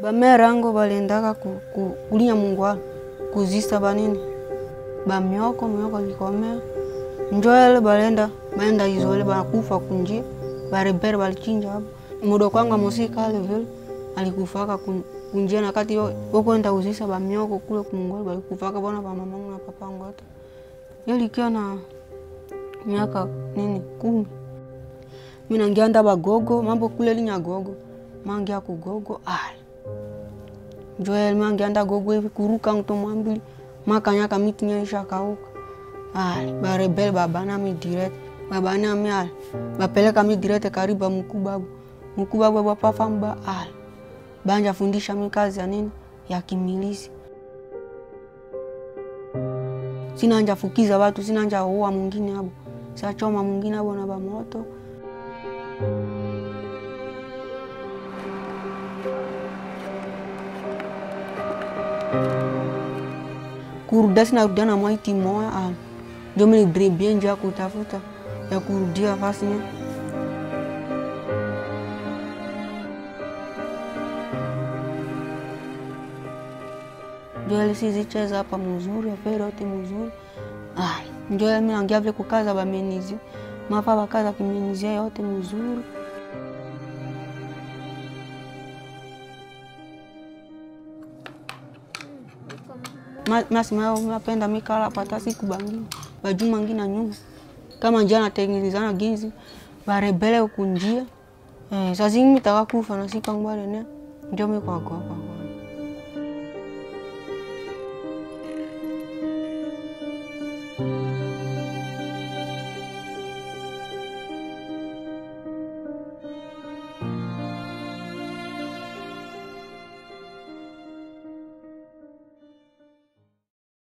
bamerango balendaka ku, ku, kulinya mungwalo kuzisa banini bamyoko myoko likomea njoele balenda baenda izole bakufa kunjia barebere balichinja hapo mudo kwanga musikale vile alikufaka kun, kunjia na kati wokwenda uzisa bamyoko kule kumungwalo balikufaka bona bamamangu na papangu hata yelikia na miaka nini? Kumi. Minangianda bagogo mambo kule linyagogo mangia kugogo ali joel mangianda gogo hivi kuruka ntomwambili makanyaka miti nyaisha kauka. Ali babana mi direct. Babana mi ali bapeleka mi direct karibu ba mkubabu mkubabu bapafamba ali banja fundisha mi kazi ya nini? Ya kimilisi. Sinanja fukiza watu sinanja uwa mwingine abo. Sachoma mwingine abo na bamoto kurudia sinarudia na mwaiti moya ah, ndio njia ya kutafuta ya kurudia njo lisizicheza hapa muzuri afere yote muzuri ah, njo minangia vile kukaza bamenizi mafa bakaza kimenizia yote muzuri masimayo mapenda mikala pata siku bangine bajuma ngina nyuma kama njia natengenezana ginzi barebele ukunjia eh, sazingi mitaka kufa na siku angbarene ndio mikwakwakwa